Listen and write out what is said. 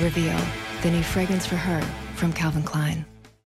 Reveal, the new fragrance for her from Calvin Klein.